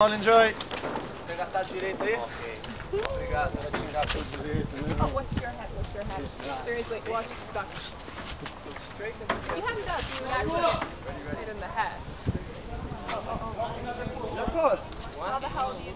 on, enjoy. Regatta direito Oh, what's your hat? What's your hat? Seriously, watch your head. Straight in the You had duck. You actually in the hat. Oh, oh, oh. How the hell do you